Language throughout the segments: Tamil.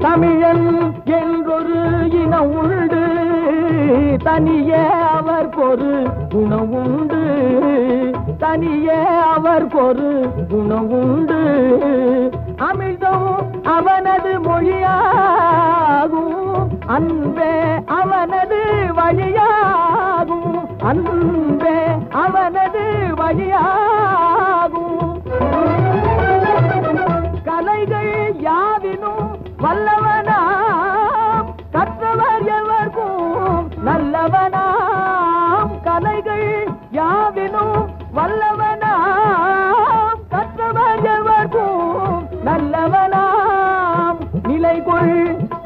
தமிழன் என்றொரு இனம் உண்டு. தனியே அவர் பொரு குணம் உண்டு. தனியே அவர் பொரு குணம் உண்டு. அமிழ்தம் அவனது மொழியாகும். அன்பே அவனது வழியாகும். அன்பே அவனது வழியாகும்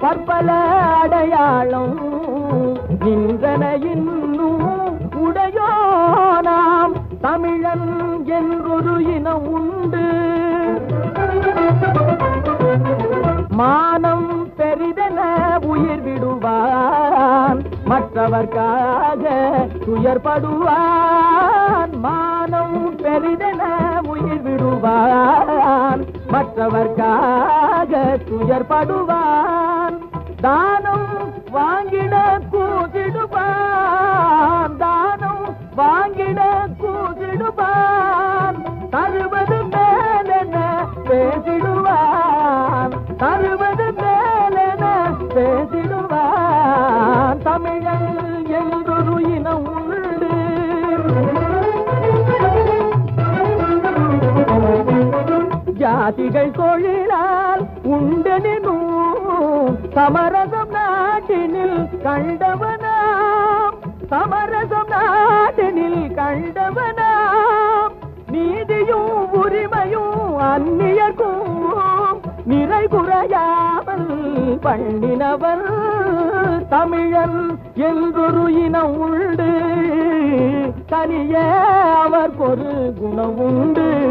பற்பல அடையாளம் நின்றன இன்னும் உடையோனாம் தமிழன் என்றொரு இனம் உண்டு. மானம் பெரிதென உயிர் விடுவான் மற்றவர்க்காக துயர்படுவான். மானம் பெரிதென உயிர் விடுவான் மற்றவர்க்காக துயர்படுவான். தானம் வாங்கிட கூதிடுவான். தானம் வாங்கிட கூதிடுவான். தருவது மேலென பேசிடுவான். தருவது மேலென பேசிடுவான். தமிழன் என்றொரு இனம் உண்டு. ஜாதிகள் தொழிலால் உண்டெனும் சமரசம் நாட்டினில் கண்டவனாம். சமரசம் நாட்டினில் கண்டவனாம். நீதியும் உரிமையும் அந்நியர்க்கும் நிறை குறையாமல் பண்ணினவர் தமிழன். எந்தொரு இனம் உண்டு. தனியே அவர் பொரு குணம் உண்டு.